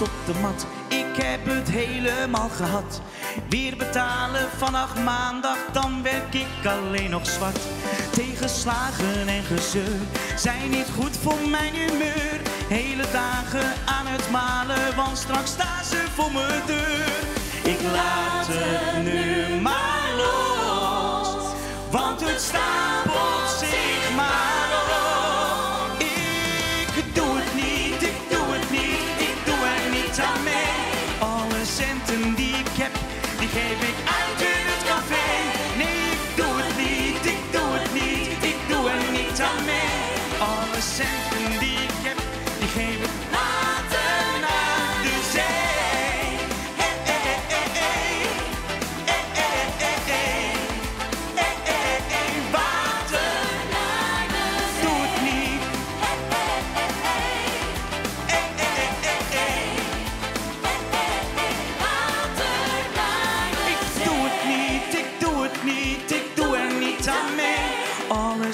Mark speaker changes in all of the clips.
Speaker 1: op de mat. Ik heb het helemaal gehad. Weer betalen vanaf maandag, dan werk ik alleen nog zwart. Tegenslagen en gezeur zijn niet goed voor mijn humeur. Hele dagen aan het malen, want straks staan ze voor mijn deur. Ik laat het nu maar los, want het stapelt niet aan. Alle centen die ik heb, die geef ik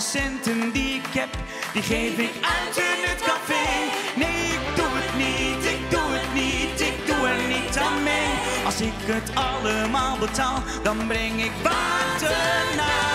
Speaker 1: Alle centen die ik heb, die geef ik uit in het café. Nee, ik doe het niet, ik doe het niet, ik doe er niet aan mee. Als ik het allemaal betaal, dan breng ik water naar de.